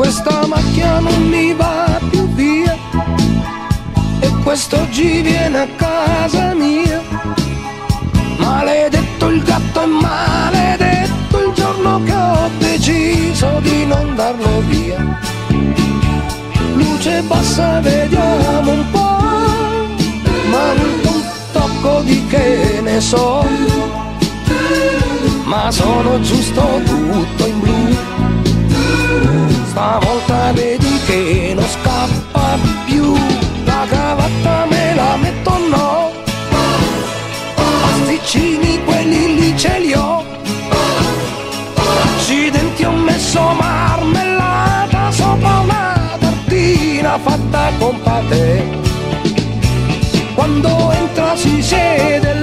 questa macchina non mi va più via e quest'oggi viene a casa mia. Maledetto il gatto e maledetto il giorno che ho deciso di non darlo via. Luce bassa, vediamo un po', manca un tocco di che ne so, ma sono giusto tutto in vedi che non scappa più, la cravatta me la metto no, pasticcini quelli lì ce li ho, accidenti ho messo marmellata sopra una tartina fatta con patè. Quando entra si siede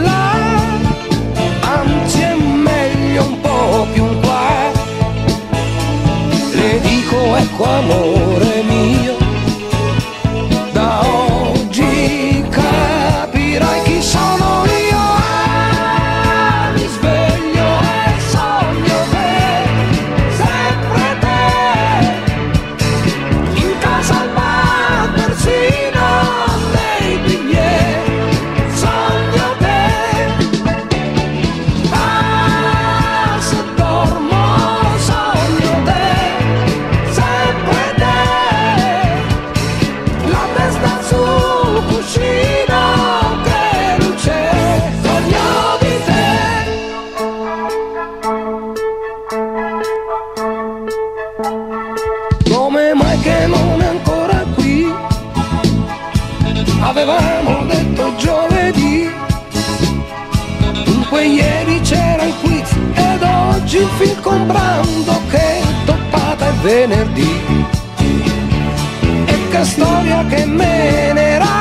ecco amore comprando che toppata è venerdì. E che storia che menerà